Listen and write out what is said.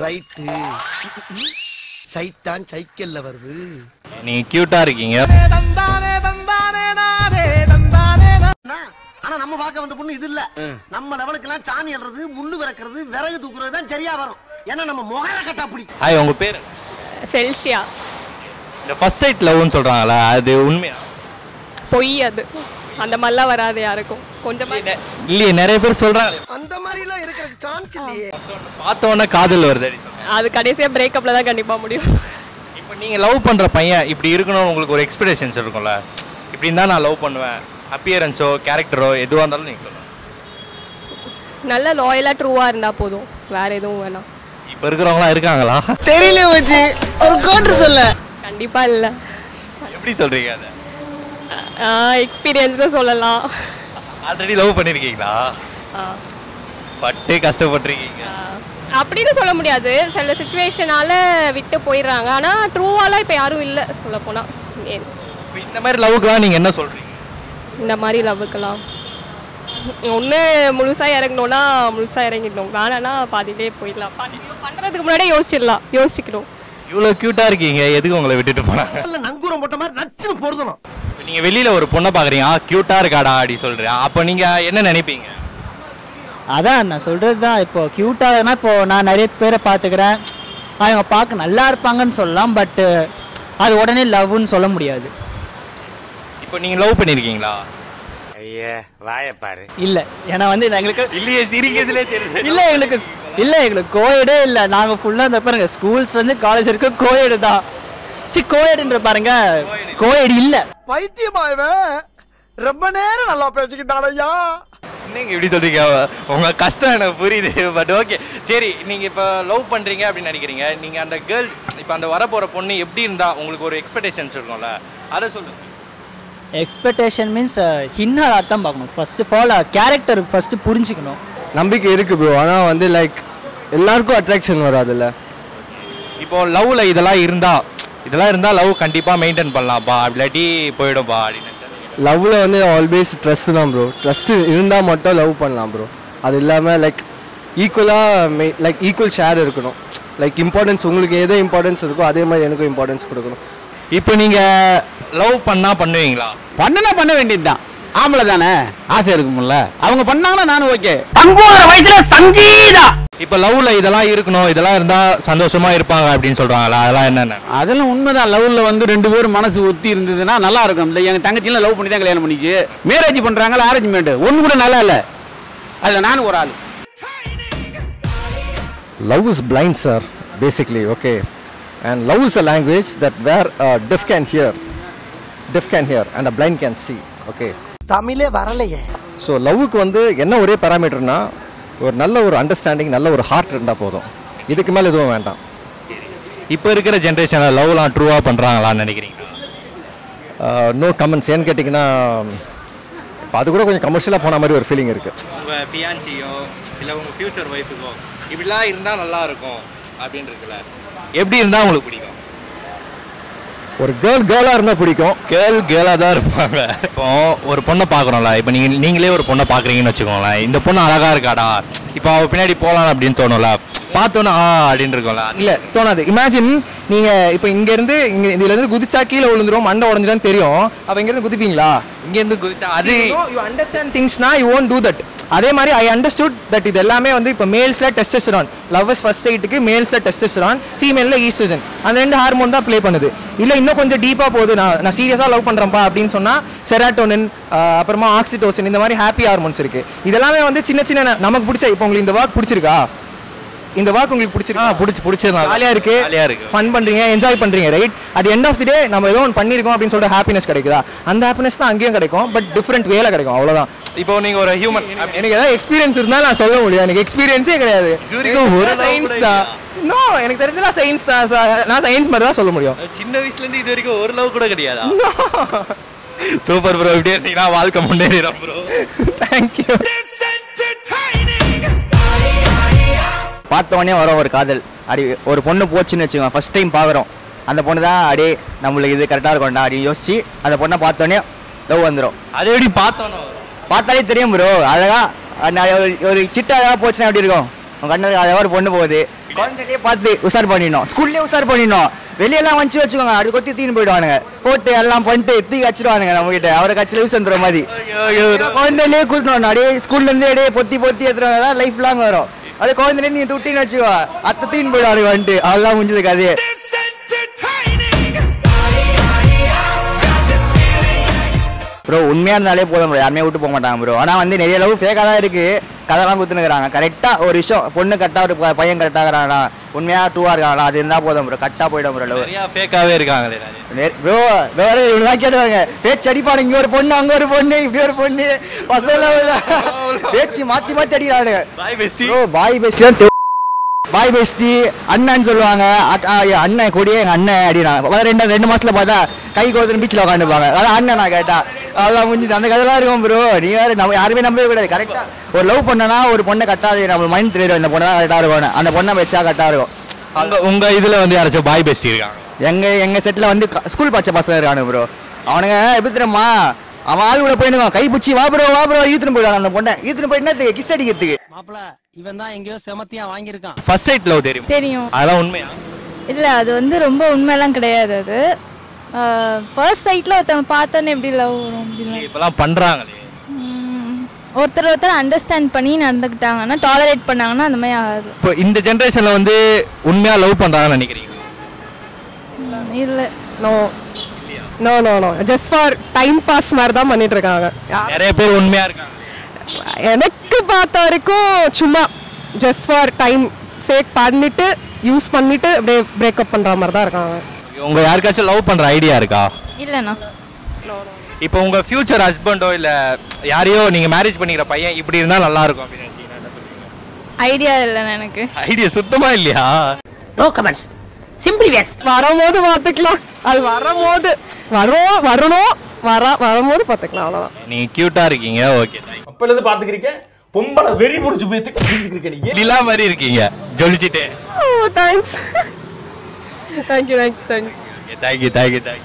Right. சைத்தான் சைக்கிள்ல வருது. நீங்க கியூட்டா இருக்கீங்க. ஆனா நம்ம பார்க்க வந்த பொண்ணு இது இல்ல. நம்ம லெவலுக்கு எல்லாம் சாணி அல்றது முள்ளு விறக்கிறது விறகு தூக்குறது தான் சரியா வரும். ஏன்னா நம்ம முகர கட்டா பிடி. ஹாய் உங்க பேர்? செல்சியா. இந்த ஃபர்ஸ்ட் சைட் லவ்னு சொல்றாங்களா அது உண்மையா? பொய் அது. அந்த மாதிரிலாம் வராது யாருக்கும். கொஞ்சமா இல்லையே நிறைய பேர் சொல்றாங்க அந்த மாதிரி எல்லாம் இருக்கிறதுக்கு சான்ஸ் இல்லையே பார்த்த உடனே காதல் வருது. அது கடைசியா பிரேக்கப்ல தான் கண்டிப்பா முடியும். இப்போ நீங்க லவ் பண்ற பையன் இப்படி இருக்கணும்னு உங்களுக்கு ஒரு எக்ஸ்பெக்டேஷன்ஸ் இருக்கும்ல. இப்படி இருந்தா நான் லவ் பண்ணுவேன். அப்பியரன்ஸோ கேரக்டரோ எதுவாக இருந்தாலும் நீங்க சொல்லலாம் நல்ல லாயலா ட்ரூவா இருந்தா போதும். வேற எதுவும் வேணாம். இப்போ இருக்கிறவங்களாம் இருக்காங்களா? தெரியல வச்சு ஒரு கோட்டு சொல்ல. கண்டிப்பா இல்ல. எப்படி சொல்றீங்க அதை? எக்ஸ்பீரியன்ஸ்னு சொல்லலாம். ஆல்ரெடி லவ் பண்ணிருக்கீங்களா? ஆ. பட்டே கஷ்டப்பட்டிருக்கீங்க. அப்படின்னு சொல்ல முடியாது. சில சுச்சுவேஷனால விட்டு போயிடுறாங்க. ஆனா ட்ரூவாலாம் இப்போ யாரும் இல்லை சொல்ல போனா இப்போ இந்த மாதிரி லவ்க்குலாம் நீங்க என்ன சொல்றீங்க? இந்த மாதிரி லவ்வுக்கெல்லாம் ஒன்று முழுசாக இறங்கணும்னா முழுசாக இறங்கிடணும். வேணான்னா பாதியிலே போயிடலாம். பாதி பண்ணுறதுக்கு முன்னாடியே யோசிச்சிடலாம். யோசிக்கணும். இவ்வளோ க்யூட்டாக இருக்கீங்க. எதுக்கு உங்களை விட்டுட்டு போனாங்க இல்ல நங்கூரம் போட்ட மாதிரி நச்சுன்னு போடுதணும் இப்போ நீங்கள் வெளியில் ஒரு பொண்ணை பார்க்குறீங்க ஆ க்யூட்டாக இருக்காடா அப்படி சொல்கிறேன் அப்போ நீங்கள் என்ன நினைப்பீங்க? அதான் நான் சொல்கிறது தான். இப்போ க்யூட்டாகனா இப்போ நான் நிறைய பேரை பார்த்துக்கிறேன். அவங்க பார்க்க நல்லா இருப்பாங்கன்னு சொல்லலாம். பட்டு அது உடனே லவ்னு சொல்ல முடியாது. இப்போ நீங்கள் லவ் பண்ணியிருக்கீங்களா ஐயா வாயப்பாரு இல்லை. ஏன்னா வந்து எங்களுக்கு இல்லையே சிரிக்கிறதுலே தெரியுது. இல்லை எங்களுக்கு இல்லை எங்களுக்கு கோயடே இல்லை. நாங்கள் ஃபுல்லாக இந்த பாருங்க ஸ்கூல்ஸ் வந்து காலேஜ் இருக்க கோயடு தான். சி கோயடுன்ற பாருங்க. கோயடு இல்லை. பைத்தியமா இவன் ரொம்ப நேரம் நல்லா பேசிக்கிட்டான் ஐயா. என்னங்க இப்படி சொல்றீங்க. உங்க கஷ்டம் எனக்கு புரியுது. பட் ஓகே சரி நீங்க இப்போ லவ் பண்றீங்க அப்படின்னு நினைக்கிறீங்க. நீங்க அந்த கேர்ள் இப்போ அந்த வரப்போற பொண்ணு எப்படி இருந்தா உங்களுக்கு ஒரு எக்ஸ்பெக்டேஷன்ஸ் இருக்கும்ல அதை சொல்லுங்க எக்ஸ்பெக்டேஷன் மீன்ஸ் ஹின்னால் அர்த்தம் பார்க்கணும். First of all character first புரிஞ்சுக்கணும். நம்பிக்கை இருக்கு ப்ரோ ஆனால் வந்து லைக் எல்லாருக்கும் அட்ராக்ஷன் வராதுல்ல இப்போ லவ்ல இதெல்லாம் இருந்தா இதெல்லாம் இருந்தா லவ் கண்டிப்பா மெயின்டைன் பண்ணலாம்ப்பா இல்லாட்டி போயிடும்பா அப்படின்னு. லவ்வில் வந்து ஆல்வேஸ் ட்ரஸ்ட் தான் ப்ரோ ட்ரஸ்ட்டு இருந்தால் மட்டும் லவ் பண்ணலாம் ப்ரோ அது இல்லாமல் லைக் ஈக்குவலாக மெய் லைக் ஈக்குவல் ஷேர் இருக்கணும். லைக் இம்பார்ட்டன்ஸ் உங்களுக்கு எதோ இம்பார்ட்டன்ஸ் இருக்கோ அதே மாதிரி எனக்கும் இம்பார்ட்டன்ஸ் கொடுக்கணும். இப்போ நீங்க லவ் பண்ணா பண்ணுவீங்களா? பண்ணனா பண்ண வேண்டியதுதான். ஆம்பளை தானே? ஆசை இருக்கும்ல. அவங்க பண்ணாங்கன்னா நானும் ஓகே தங்கோதர வயசுல சங்கீதா இப்போ லவ்ல இதெல்லாம் இருக்கணும் இதெல்லாம் இருந்தா சந்தோஷமா இருப்பாங்க அப்படின்னு சொல்றாங்களா? அதெல்லாம் என்னென்ன? அதெல்லாம் உண்மைதான். லவ்ல வந்து ரெண்டு பேரும் மனசு ஒத்தி இருந்ததுன்னா நல்லா இருக்கும். இல்லை எங்க தங்கச்சிலாம் லவ் பண்ணி தான் கல்யாணம் பண்ணிச்சு. மேரேஜ் பண்றாங்களா அரேஞ்ச்மெண்ட் ஒண்ணு கூட நல்லா இல்ல. அதுல நானும் ஒரு ஆள். Love is blind sir basically okay and love is a language that where deaf can hear deaf can hear and a blind can see okay தமிழே வரலையே. ஸோ லவ்வுக்கு வந்து என்ன ஒரே பேராமீட்டர்னா ஒரு நல்ல ஒரு அண்டர்ஸ்டாண்டிங் நல்ல ஒரு ஹார்ட் இருந்தால் போதும். இதுக்கு மேலே எதுவும் வேண்டாம். இப்போ இருக்கிற ஜென்ரேஷனில் லவ்லாம் ட்ரூவா பண்றாங்களான்னு நினைக்கிறீங்களா? நோ கமெண்ட்ஸ் ஏன்னு கேட்டிங்கன்னா இப்போ அது கூட கொஞ்சம் கமர்ஷியலாக போன மாதிரி ஒரு ஃபீலிங் இருக்குது உங்க ஃபியான்சியோ இல்லை உங்க ஃபியூச்சர் ஒய்ஃபுக்கோ இப்படிலாம் இருந்தால் நல்லா இருக்கும் அப்படின்னு இருக்குல்ல எப்படி இருந்தால் உங்களுக்கு பிடிக்கும்? ஒரு கேர்ள் கேர்ளாக இருந்தால் பிடிக்கும். கேர்ள் கேர்ளாக தான் இருப்பாங்க. இப்போ ஒரு பொண்ணை பார்க்குறோம்ல இப்போ நீங்கள் நீங்களே ஒரு பொண்ணை பார்க்குறீங்கன்னு வச்சுக்கோங்களேன். இந்த பொண்ணு அழகா இருக்காடா. இப்போ அவள் பின்னாடி போகலாம் அப்படின்னு தோணும்ல. பார்த்தோன்னே ஆ அப்படின்னு இருக்கும்ல. இல்ல தோணாது. இமேஜின் நீங்க இப்போ இங்க இருந்து இங்க இதுல இருந்து குதிச்சா கீழே விழுந்துரும் மண்டை உடஞ்சிடும் தெரியும். அப்ப இங்க இருந்து குதிப்பீங்களா? இங்கேருந்து குதிச்சா அது யூ அண்டர்ஸ்டாண்ட் திங்ஸ்னா யூ ஓன்ட் டூ தட் அதே மாதிரி ஐ அண்டர்ஸ்டுட் தட் இது எல்லாமே வந்து இப்போ மேல்ஸ்ல டெஸ்டஸ்டரான் லவ்வர்ஸ் ஃபர்ஸ்ட் எயிட்டுக்கு மேல்ஸ்ல டெஸ்டஸ்டரான் ஃபீமேல்ல ஈஸ்ட்ரோஜன் அந்த ரெண்டு ஹார்மோன் தான் ப்ளே பண்ணுது. இல்ல இன்னும் கொஞ்சம் டீப்பா போகுது. நான் நான் சீரியஸா லவ் பண்றேன்ப்பா அப்படின்னு சொன்னா செராட்டோனின் அப்புறமா ஆக்சிடோசின் இந்த மாதிரி ஹாப்பி ஹார்மோன்ஸ் இருக்கு. இதெல்லாமே வந்து சின்ன சின்ன நமக்கு பிடிச்ச இப்போ உங்களுக்கு இந்த வாக் பிடிச்சிருக்கா? இந்த வாக் உங்களுக்கு பிடிச்சிருக்கா? பிடிச்சி இருக்கு. ஜாலியாக இருக்கு. ஃபன் பண்றீங்க என்ஜாய் பண்றீங்க right at end of the day நம்ம ஏதோ ஒன்று பண்ணிருக்கோம் அப்படின்னு சொல்லிட்டு ஹாப்பினஸ் கிடைக்குதா? அந்த ஹாப்பினஸ் தான் அங்கேயும் கிடைக்கும் பட் டிஃப்ரெண்ட் வேல கிடைக்கும் அவ்வளவுதான். இப்போ நீங்கள் ஒரு ஹியூமன் எனக்கு ஏதாவது எக்ஸ்பீரியன்ஸ் இருந்தா நான் சொல்ல முடியும். எனக்கு எக்ஸ்பீரியன்ஸே கிடையாது. ஒரு சயின்ஸ் தான். நோ எனக்கு தெரிஞ்சலாம் சயின்ஸ் தான். நான் சயின்ஸ் மாதிரி தான் சொல்ல முடியும். சின்ன வயசுலேருந்து இது வரைக்கும் ஒரு லவ் கூட கிடையாதா? சூப்பர் ப்ரோ இப்படியே இருந்தீங்கன்னா வாழ்க்கை முன்னேறிடும் ப்ரோ தேங்க்யூ பார்த்த உடனே வரும் ஒரு காதல். அடி ஒரு பொண்ணு போச்சுன்னு வச்சுக்கோங்க ஃபர்ஸ்ட் டைம் பார்க்குறோம். அந்த பொண்ணு தான் அடி நம்மளுக்கு இது கரெக்டாக இருக்கும்டா அப்படின்னு யோசிச்சு அந்த பொண்ணை பார்த்தோன்னே லவ் வந்துடும் அது எப்படி பார்த்தோன்னு பார்த்தாலே தெரியும் ப்ரோ அழகா ஒரு ஒரு சிட்ட அழகா போச்சுன்னா எப்படி இருக்கும்? உங்க கண்ணுக்கு அழகா ஒரு பொண்ணு போகுது. குழந்தையிலே பார்த்து உசார் பண்ணிடணும். ஸ்கூல்லேயே உசார் பண்ணிடணும். வெளியெல்லாம் வந்துச்சு வச்சுக்கோங்க. அது கொத்தி தீனு போயிடுவானுங்க. போட்டு எல்லாம் பண்ணிட்டு தூக்கி வச்சிருவானுங்க நம்ம கிட்ட அவரை கட்சியில் யூஸ் வந்துற மாதிரி. குழந்தையிலே கூட்டணும் அப்படியே ஸ்கூல்ல இருந்து அப்படியே பொத்தி பொத்தி எடுத்துருவாங்க. லைஃப் லாங் வரும். அது குழந்தையிலே நீ துட்டின்னு வச்சுக்கோ. அத்தை தூக்கின்னு போயிடுவானுங்க வந்துட்டு. அதெல்லாம் முடிஞ்சது கதையே. ப்ரோ உண்மையாக இருந்தாலே போதும் ப்ரோ யாருமே விட்டு போக மாட்டாங்க ப்ரோ ஆனால் வந்து நிறைய லவ் ஃபேக்காக தான் இருக்கு. கதைலாம் குத்துனுக்குறாங்க கரெக்டாக ஒரு விஷயம் பொண்ணு கரெக்டாக ஒரு பையன் கரெக்டாக இருக்கிறாங்களா உண்மையாக டூவாக இருக்காங்களா அது இருந்தால் போதும் ப்ரோ கரெக்டாக போயிடும் ப்ரோ நிறையா ஃபேக்காகவே இருக்காங்களே. ப்ரோ. வேற இவங்களாம் கேட்டுவாங்க பேச்சு அடிப்பானுங்க இங்க ஒரு பொண்ணு அங்க ஒரு பொண்ணு இப்படி ஒரு பொண்ணு. பசங்க பேச்சு மாத்தி மாத்தி அடிக்கிறானுங்க. Boy bestie bro boy best boy bestie அண்ணன் சொல்லுவாங்க. அண்ணன் கூடிய எங்க அண்ணன் அதான் ரெண்டு ரெண்டு மாசத்துல பார்த்தா கை கோத்துன்னு பீச்சில் உட்காந்துப்பாங்க. அதான் அண்ணன் நான் கேட்டா. அதெல்லாம் முடிஞ்சது. அந்த கதைலாம் இருக்கும் ப்ரோ நீ வேற நம்ம யாருமே நம்பவே கூடாது. கரெக்டா ஒரு லவ் பண்ணனா ஒரு பொண்ணை கட்டாது. நம்ம மைண்ட் தெரியும் இந்த பொண்ணு தான் கரெக்டா இருக்கும் அந்த பொண்ணை வச்சா கரெக்டா இருக்கும். உங்க உங்க இதுல வந்து யாராச்சும் பாய் பெஸ்டி இருக்காங்க எங்க எங்க செட்ல வந்து க- ஸ்கூல் பச்சை பசங்க இருக்கானு ப்ரோ அவனுங்க எப்படி தெரியுமா அவன் ஆள் கூட போயிடுங்க. கை பிடிச்சி வா ப்ரோ வா ப்ரோ ஈத்துன்னு போயிடுவாங்க அந்த பொண்ணை. ஈத்துன்னு போயிட்டு கிஸ் அடிக்கிறதுக்கு. மாப்பிள இவன் தான் எங்கேயோ செமத்தியா வாங்கியிருக்கான். ஃபர்ஸ்ட் சைட் லவ் தெரியும்? தெரியும். அதெல்லாம் உண்மையா? இல்லை அது வந்து ரொம்ப உண்மையெல்லாம் கிடையாது அது. ஃபர்ஸ்ட் சைட்டில் ஒருத்தவங்க பார்த்தோன்னே எப்படி லவ் வரும் பண்றாங்களே. உம், ஒருத்தர் ஒருத்தர் அண்டர்ஸ்டாண்ட் பண்ணி நடந்துக்கிட்டாங்கன்னா டாலரேட் பண்ணாங்கன்னா அந்த மாதிரி ஆகாது. இப்போ இந்த ஜென்ரேஷன்ல வந்து உண்மையா லவ் பண்றாங்கன்னு நினைக்கிறீங்க இல்லை no no no no just for time pass மாதிரி தான் பண்ணிட்டு இருக்காங்க. நிறைய பேர் உண்மையா இருக்காங்க. எனக்கு பார்த்த வரைக்கும் சும்மா ஜஸ்ட் ஃபார் டைம் சேக் பண்ணிட்டு யூஸ் பண்ணிட்டு அப்படியே பிரேக்கப் பண்ற மாதிரி தான் இருக்காங்க. உங்க யாருக்காச்சும் லவ் பண்ற ஐடியா இருக்கா? இல்லைண்ணா. இப்போ உங்க ஃபியூச்சர் ஹஸ்பண்டோ இல்ல யாரையோ நீங்க மேரேஜ் பண்ணிக்கிற பையன் இப்படி இருந்தா நல்லா இருக்கும் அப்படின்னு ஐடியா இல்லைண்ணா எனக்கு. ஐடியா சுத்தமா இல்லையா? நோ கமெண்ட்ஸ் சிம்பிளி வேஸ் வரும்போது பார்த்துக்கலாம். அது வரும்போது. வரும் வரணும். வர வரும்போது பார்த்துக்கலாம் அவ்வளோதான் நீங்க கியூட்டா இருக்கீங்க ஓகே அப்பல இருந்து பாத்துக்கிறீங்க பொம்பளை வெறி புடிச்சு போய் புரிஞ்சுக்கிறீங்க நீங்க நிலா மாதிரி இருக்கீங்க. ஜொலிச்சிட்டே. Thanks thank you, thanks, thanks. Thank you, thank you, thank you.